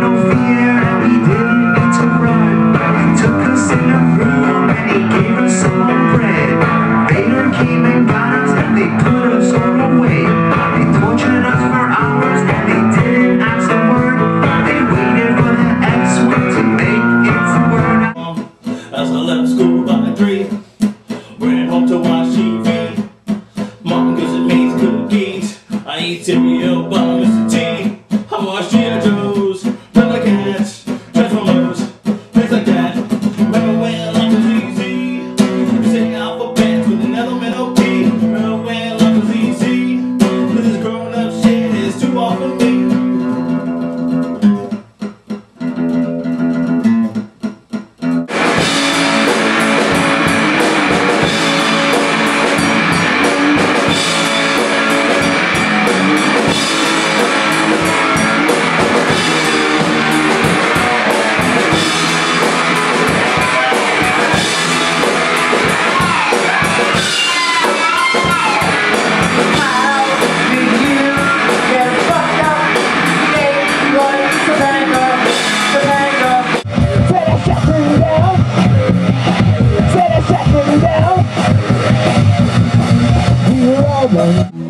no fear, and we did. Bye.